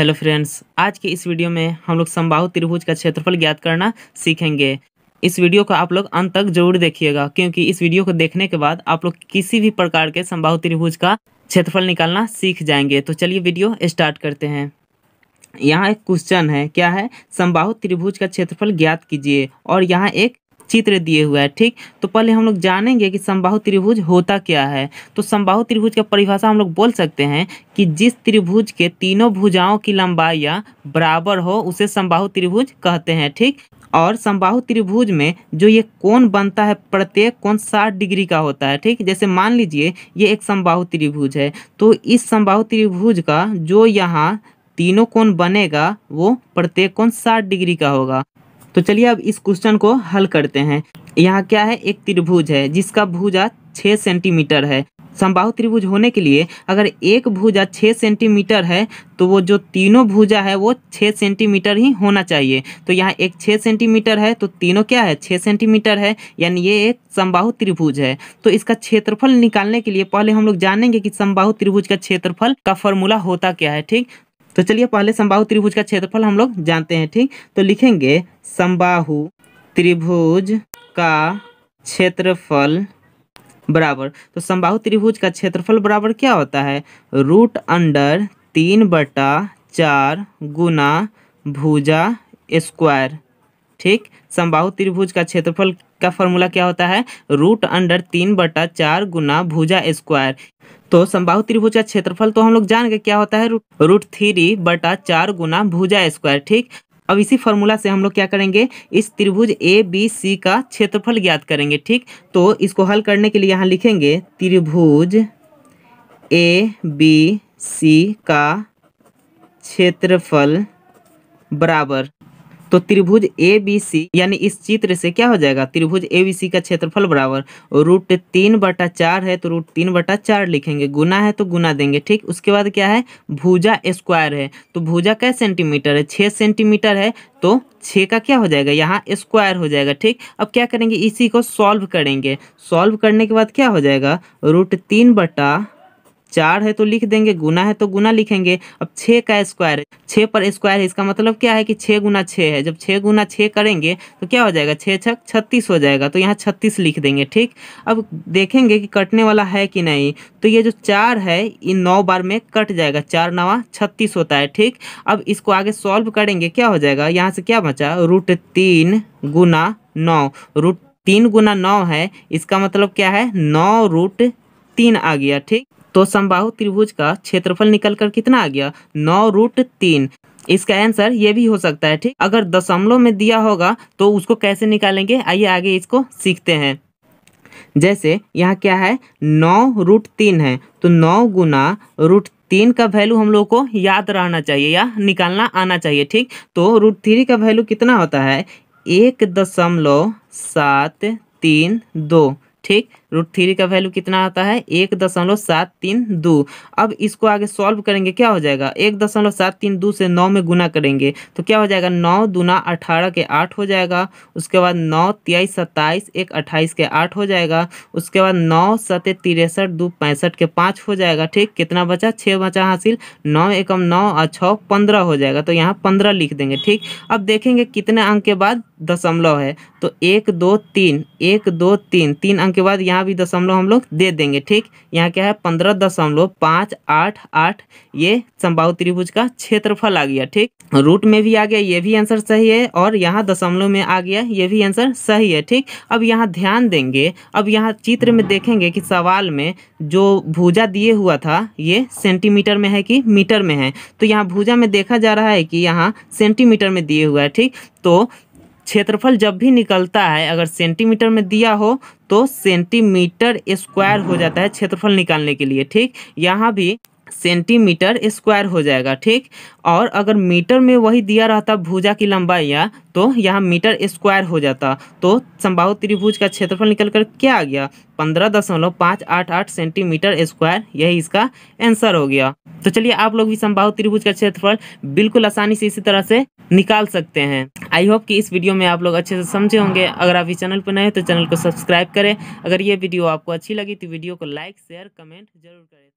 Hello friends आज के इस वीडियो में हम लोग समबाहु त्रिभुज का क्षेत्रफल ज्ञात करना सीखेंगे। इस वीडियो को आप लोग अंत तक ज़रूर देखिएगा, क्योंकि इस वीडियो को देखने के बाद आप लोग किसी भी प्रकार के समबाहु त्रिभुज का क्षेत्रफल निकालना सीख जाएँगे। तो चलिए वीडियो स्टार्ट करते हैं। यहाँ एक क्वेश्चन है, क्या है? समबाहु त्रिभुज का क्षेत्रफल ज्ञात कीजिए। और यहाँ एक चित्र दिए हुआ है, ठीक? तो पहले हम लोग जानेंगे कि समबाहु त्रिभुज होता क्या है। तो समबाहु त्रिभुज का परिभाषा हम लोग बोल सकते हैं कि जिस त्रिभुज के तीनों भुजाओं की लंबाइयाँ बराबर हो, उसे समबाहु त्रिभुज कहते हैं, ठीक? और समबाहु त्रिभुज में जो ये कोण बनता है, प्रत्येक कोण साठ डिग्री का होता है, ठीक? जैसे मान लीजिए, ये एक समबाहु त्रिभुज है तो इस समबाहु त्रिभुज का जो यहाँ तीनों कोण बनेगा, वो प्रत्येक कोण साठ डिग्री का होगा। तो चलिए अब इस क्वेश्चन को हल करते हैं। यहाँ क्या है? एक त्रिभुज है, जिसका भुजा छः सेंटीमीटर है। समबाहु त्रिभुज होने के लिए अगर एक भुजा छः सेंटीमीटर है तो वो जो तीनों भुजा है, वो छः सेंटीमीटर ही होना चाहिए। तो यहाँ एक छः सेंटीमीटर है तो तीनों क्या है? छः सेंटीमीटर है, यानी ये एक समबाहु त्रिभुज है। तो इसका क्षेत्रफल निकालने के लिए पहले हम लोग जानेंगे कि समबाहु त्रिभुज का क्षेत्रफल का फॉर्मूला होता क्या है, ठीक? तो चलिए पहले समबाहु त्रिभुज का क्षेत्रफल हम लोग जानते हैं, ठीक? तो लिखेंगे समबाहु त्रिभुज का क्षेत्रफल बराबर। तो समबाहु त्रिभुज का क्षेत्रफल बराबर क्या होता है? रूट अंडर तीन बटा चार गुना भुजा स्क्वायर। ठीक समबाहु त्रिभुज का क्षेत्रफल का फॉर्मूला क्या होता है? रूट अंडर तीन बटा चार गुना भुजा स्क्वायर तो समबाहु त्रिभुज का क्षेत्रफल तो हम लोग जान गए, क्या होता है? रूट थ्री बटा चार गुना भुजा स्क्वायर ठीक? अब इसी फॉर्मूला से हम लोग क्या करेंगे? इस त्रिभुज ए बी सी का क्षेत्रफल ज्ञात करेंगे, ठीक? तो इसको हल करने के लिए यहाँ लिखेंगे त्रिभुज ए बी सी का क्षेत्रफल बराबर। तो त्रिभुज ए बी सी यानी इस चित्र से क्या हो जाएगा? त्रिभुज ए बी सी का क्षेत्रफल बराबर रूट तीन बटा चार है तो रूट तीन बटा चार लिखेंगे। गुना है तो गुना देंगे। ठीक? उसके बाद क्या है? भुजा स्क्वायर है। तो भुजा कै सेंटीमीटर है? छः सेंटीमीटर है तो छः का क्या हो जाएगा? यहाँ स्क्वायर हो जाएगा। ठीक? अब क्या करेंगे? इसी को सॉल्व करेंगे। सॉल्व करने के बाद क्या हो जाएगा? रूट तीन बटा चार है तो लिख देंगे, गुना है तो गुना लिखेंगे। अब छः का स्क्वायर छः पर स्क्वायर है, इसका मतलब क्या है कि छः गुना छः है। जब छः गुना छः करेंगे तो क्या हो जाएगा? छः छक छत्तीस हो जाएगा तो यहाँ छत्तीस लिख देंगे, ठीक? अब देखेंगे कि कटने वाला है कि नहीं। तो ये जो चार है, ये नौ बार में कट जाएगा। चार नवा छत्तीस होता है, ठीक? अब इसको आगे सॉल्व करेंगे, क्या हो जाएगा? यहाँ से क्या बचा? रूट तीन गुना नौ। रूट तीन गुना नौ है, इसका मतलब क्या है? नौ रूट तीन आ गया, ठीक? तो समबाहु त्रिभुज का क्षेत्रफल निकल कर कितना आ गया? नौ रूट तीन। इसका आंसर ये भी हो सकता है, ठीक? अगर दशमलव में दिया होगा तो उसको कैसे निकालेंगे? आइए आगे इसको सीखते हैं। जैसे, यहाँ क्या है? नौ रूट तीन है। तो नौ गुना रूट तीन का वैल्यू हम लोग को याद रहना चाहिए या निकालना आना चाहिए, ठीक? तो रूट थ्री का वैल्यू कितना होता है? एक दशमलव सात तीन दो, ठीक? रूट थ्री का वैल्यू कितना आता है? एक दशमलव सात तीन दो। अब इसको आगे सॉल्व करेंगे, क्या हो जाएगा? एक दशमलव सात तीन दो से नौ में गुना करेंगे तो क्या हो जाएगा? नौ दूना अठारह के आठ हो जाएगा, उसके बाद नौ तेईस सत्ताईस, एक अट्ठाईस के आठ हो जाएगा, उसके बाद नौ सत्य तिरसठ दो पैंसठ के पाँच हो जाएगा, ठीक? कितना बचा? छः बचा हासिल, नौ एकम नौ और छः पंद्रह हो जाएगा तो यहाँ पंद्रह लिख देंगे, ठीक? अब देखेंगे कितने अंक के बाद दशमलव है तो एक दो तीन, एक दो तीन तीन अंक के बाद यहाँ यहाँ भी दशमलव हम लोग दे देंगे, ठीक? यहाँ क्या है? पंद्रह दशमलव पाँच आठ आठ, ये संभाव त्रिभुज का क्षेत्रफल आ गया, ठीक? रूट में भी आ गया, ये भी आंसर सही है, और यहाँ दशमलव में आ गया, ये भी आंसर सही है, ठीक? अब यहाँ ध्यान देंगे, अब यहाँ चित्र में देखेंगे कि सवाल में जो भूजा दिए हुआ था, ये सेंटीमीटर में है कि मीटर में है? तो यहाँ भूजा में देखा जा रहा है कि यहाँ सेंटीमीटर में दिए हुआ है, ठीक? तो क्षेत्रफल जब भी निकलता है, अगर सेंटीमीटर में दिया हो तो सेंटीमीटर स्क्वायर हो जाता है क्षेत्रफल निकालने के लिए, ठीक? यहाँ भी सेंटीमीटर स्क्वायर हो जाएगा, ठीक? और अगर मीटर में वही दिया रहता भुजा की लंबाई या तो यहाँ मीटर स्क्वायर हो जाता। तो संभाव त्रिभुज का क्षेत्रफल निकल कर क्या आ गया? पंद्रह दशमलव पाँच आठ आठ सेंटीमीटर स्क्वायर, यही इसका आंसर हो गया। तो चलिए, आप लोग भी संभाव त्रिभुज का क्षेत्रफल बिल्कुल आसानी से इसी तरह से निकाल सकते हैं। आई होप कि इस वीडियो में आप लोग अच्छे से समझे होंगे। अगर आप इस चैनल पर नए हैं तो चैनल को सब्सक्राइब करें। अगर ये वीडियो आपको अच्छी लगी तो वीडियो को लाइक, शेयर, कमेंट ज़रूर करें।